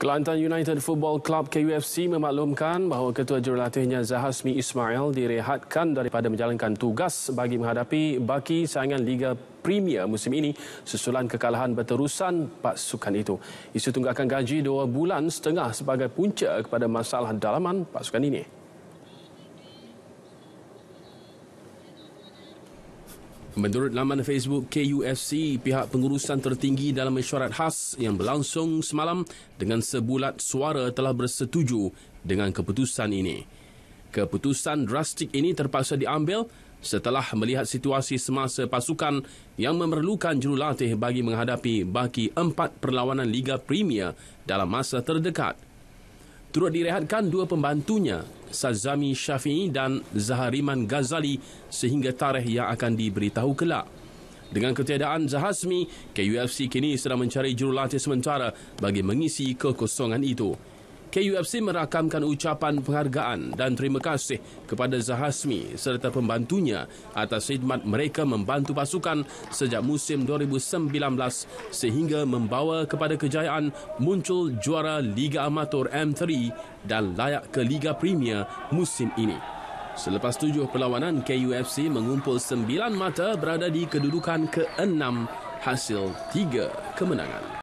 Kelantan United Football Club KUFC memaklumkan bahawa ketua jurulatihnya Zahasmi Ismail direhatkan daripada menjalankan tugas bagi menghadapi baki saingan Liga Premier musim ini susulan kekalahan berterusan pasukan itu. Isu tunggakan gaji dua bulan setengah sebagai punca kepada masalah dalaman pasukan ini. Menurut laman Facebook KUFC, pihak pengurusan tertinggi dalam mesyuarat khas yang berlangsung semalam dengan sebulat suara telah bersetuju dengan keputusan ini. Keputusan drastik ini terpaksa diambil setelah melihat situasi semasa pasukan yang memerlukan jurulatih bagi menghadapi baki empat perlawanan Liga Premier dalam masa terdekat turut direhatkan dua pembantunya, Sazami Syafi'i dan Zahariman Ghazali sehingga tarikh yang akan diberitahu kelak. Dengan ketiadaan Zahasmi, KUFC kini sedang mencari jurulatih sementara bagi mengisi kekosongan itu. KUFC merakamkan ucapan penghargaan dan terima kasih kepada Zahasmi serta pembantunya atas khidmat mereka membantu pasukan sejak musim 2019 sehingga membawa kepada kejayaan muncul juara Liga Amatur M3 dan layak ke Liga Premier musim ini. Selepas tujuh perlawanan, KUFC mengumpul sembilan mata berada di kedudukan ke-6 hasil tiga kemenangan.